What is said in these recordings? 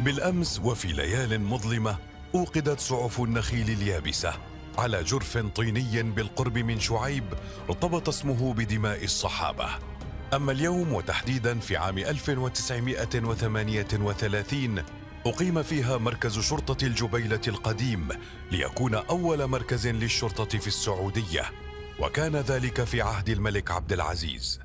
بالأمس وفي ليال مظلمة أوقدت سعف النخيل اليابسة على جرف طيني بالقرب من شعيب ارتبط اسمه بدماء الصحابة. أما اليوم وتحديدا في عام 1938 أقيم فيها مركز شرطة الجبيلة القديم ليكون أول مركز للشرطة في السعودية وكان ذلك في عهد الملك عبد العزيز.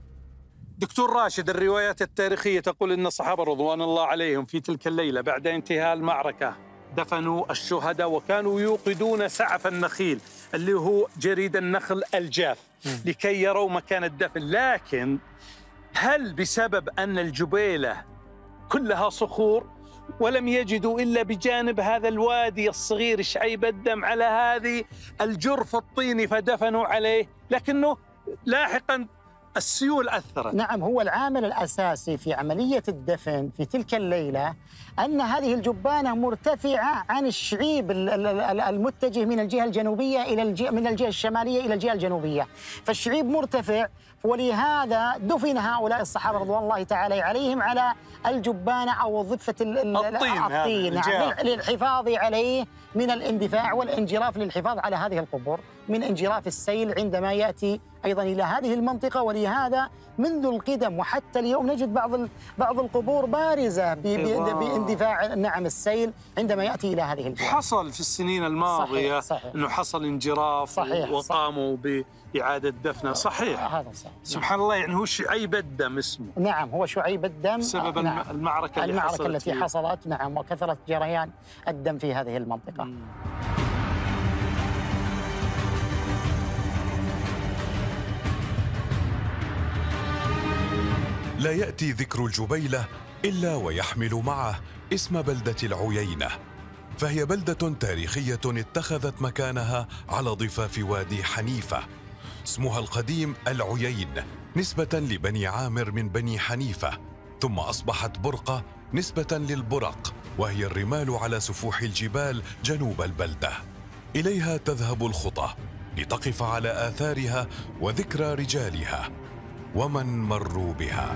دكتور راشد الروايات التاريخية تقول أن الصحابة رضوان الله عليهم في تلك الليلة بعد انتهاء المعركة دفنوا الشهداء وكانوا يوقدون سعف النخيل اللي هو جريد النخل الجاف لكي يروا مكان الدفن. لكن هل بسبب أن الجبيلة كلها صخور ولم يجدوا إلا بجانب هذا الوادي الصغير شعيب الدم على هذه الجرف الطيني فدفنوا عليه؟ لكنه لاحقا السيول أثرت. نعم هو العامل الأساسي في عملية الدفن في تلك الليلة أن هذه الجبانة مرتفعة عن الشعيب المتجه من الجهة الجنوبية إلى الجهة من الجهة الشمالية إلى الجهة الجنوبية. فالشعيب مرتفع ولهذا دفن هؤلاء الصحابة رضوان الله تعالى عليهم على الجبانة أو ضفة الطين, الطين. نعم للحفاظ عليه من الاندفاع والانجراف للحفاظ على هذه القبور من انجراف السيل عندما يأتي أيضا إلى هذه المنطقة ولهذا منذ القدم وحتى اليوم نجد بعض بعض القبور بارزة باندفاع نعم السيل عندما يأتي إلى هذه البلاد. حصل في السنين الماضية صحيح صحيح. أنه حصل انجراف صحيح وقاموا بإعادة دفنه. صحيح. هذا صحيح. سبحان الله يعني هو شعيب الدم اسمه. نعم هو شعيب الدم. بسبب نعم. المعركة اللي المعركة حصلت التي فيه. حصلت نعم وكثرة جريان الدم في هذه المنطقة. مم. لا يأتي ذكر الجبيلة إلا ويحمل معه اسم بلدة العيينة. فهي بلدة تاريخية اتخذت مكانها على ضفاف وادي حنيفة. اسمها القديم العيين نسبة لبني عامر من بني حنيفة. ثم أصبحت برقة نسبة للبرق وهي الرمال على سفوح الجبال جنوب البلدة. إليها تذهب الخطى لتقف على آثارها وذكرى رجالها. ومن مروا بها.